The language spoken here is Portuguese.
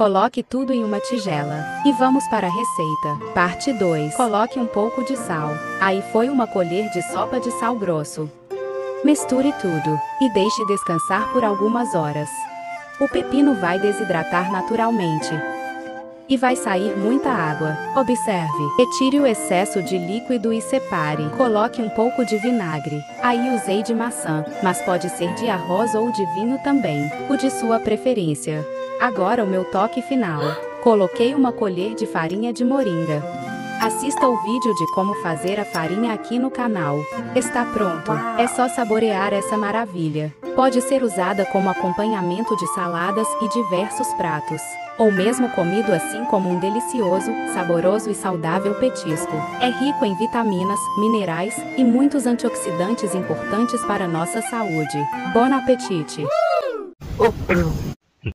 Coloque tudo em uma tigela. E vamos para a receita. Parte 2. Coloque um pouco de sal. Aí foi uma colher de sopa de sal grosso. Misture tudo e deixe descansar por algumas horas. O pepino vai desidratar naturalmente. E vai sair muita água. Observe. Retire o excesso de líquido e separe. Coloque um pouco de vinagre. Aí usei de maçã, mas pode ser de arroz ou de vinho também. O de sua preferência. Agora o meu toque final. Coloquei uma colher de farinha de moringa. Assista o vídeo de como fazer a farinha aqui no canal. Está pronto. É só saborear essa maravilha. Pode ser usada como acompanhamento de saladas e diversos pratos. Ou mesmo comido assim como um delicioso, saboroso e saudável petisco. É rico em vitaminas, minerais e muitos antioxidantes importantes para nossa saúde. Bom apetite! Oh,